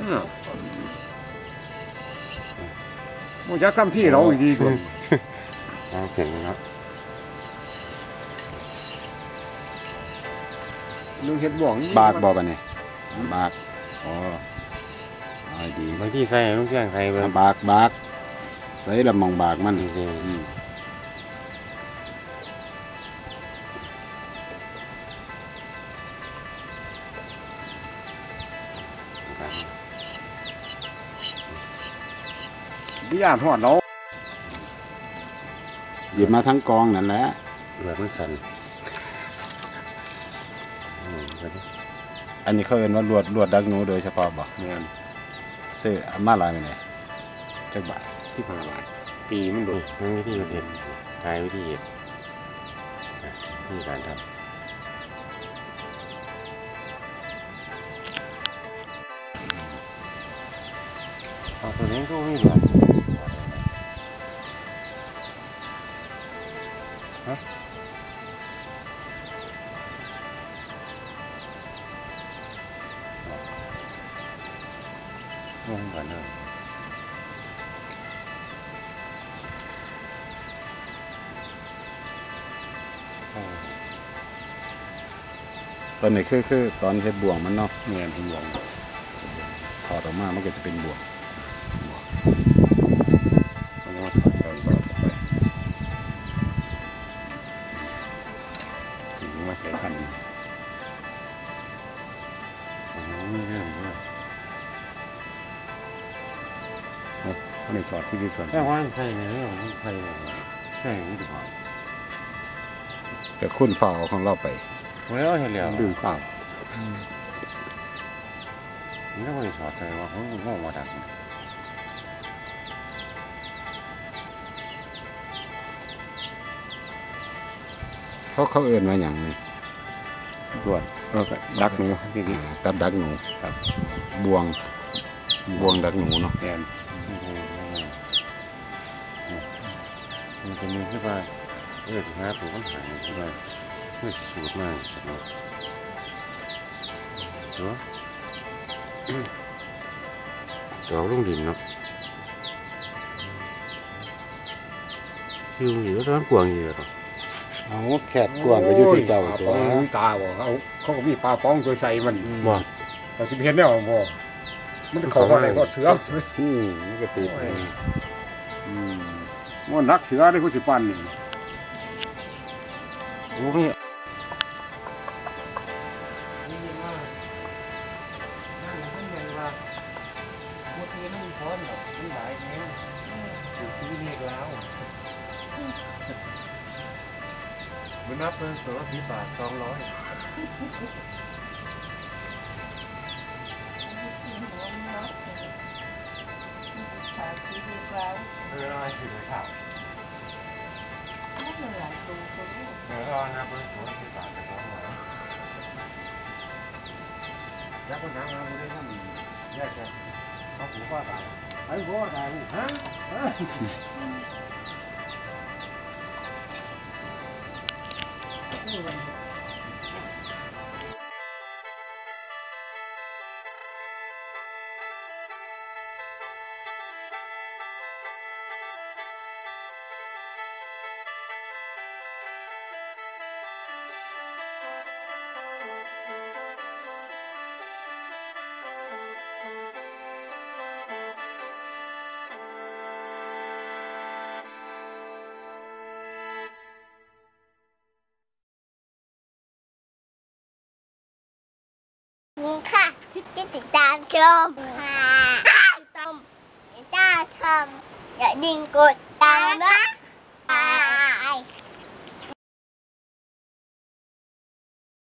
อืมมันจะทำที่เราอีกดีกว่าเอาเก่งเนาะลุงเห็ดบ่วงบากบ่บัดนี้บากอ๋อดีบางที่ใส่ลูกเสียงใส่เบิ่งบากบากใส่ละมองบากมันจริง อืมพิยาทอดเราหยิบมาทั้งกองนั่นแหละเหลือมันสั่นอืมไปดิอันนี้เขาเอิ้นว่าลวดลวดดักหนูโดยเฉพาะบ่เงินซื้อเอามาหลายไปไหนจักบาทสิบห้าบาทปีมันโดนี่ดมันวิธีเห็ดทายวิธีเห็ดอะวิธีการทำ เอาตัวนี้ก็ไม่เหลือฮะงงกันเลยตอนนี้คือคือตอนเฮ็ดบ่วงมันเนาะเงินถึงบ่วงถอดออกมามันก็จะเป็นบ่วง ถึงมาใส่พันธุ์โอ้โหมีเรื่องด้วยเขาในสอดที่ดีส่วนแต่ว่าใส่ในเรื่องของใส่ในใส่ไม่ดีกว่าก็คุ้นเฝ้าเอาของเราไปเว้ยเอาเห็นแล้วดื่มข้าวนี่ก็ไม่ได้สอดใส่ว่าเขางงว่าดัก เขาเขาเอิ้นว่าหยังนี่ด่วนแล้วก็ดักหนูที่อ่ากับดักหนูครับบ่วงบ่วงดักหนูเนาะเงินมันจะมีที่ว่าเออสิฮะตัวปัญหาที่ว่าเพื่อสูตรมากสักหน่อยชัวดอกลงดินเนาะคืออยู่ตอนกวางอยู่หรอ เอาแคบกว้างก็อยู่ที่เจ้าปลตัวป้องมีตาบ่เขาเขาก็มีปลาป้องตัวใส่มันบ่แต่สิเห็นแล้วบ่มันจะเขาว่าอะไรก็เสืออืมมันก็ติดอืมมันนักเสือได้กูสิปันนี่โอ้ไม่ มันนับเป็นตัวละสิบบาทสองร้อยเออร้อยสิบเลยครับเออร้อยนับเป็นตัวละสิบบาทสองร้อยจักคนนักนะบ่ได้ทำแยกกันเขาผูกว่าตายไอ้บ่ตายฮะ ฮะ นี่ค่ะที่ติดตามชมค่ะติดตามติดตามชมอย่าดิ่งกดตามนะ